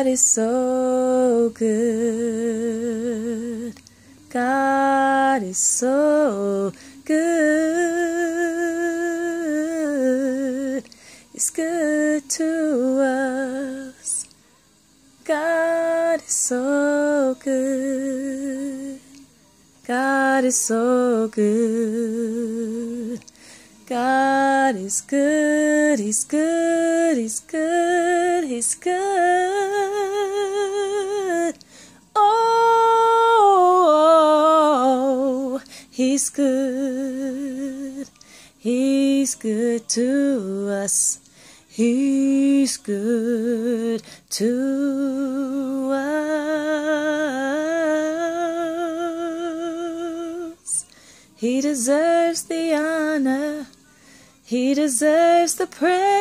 God is so good. God is so good. He's good to us. God is so good. God is so good. God is good, He's good, He's good, He's good. He's good, He's good to us, He's good to us. He deserves the honor. He deserves the praise.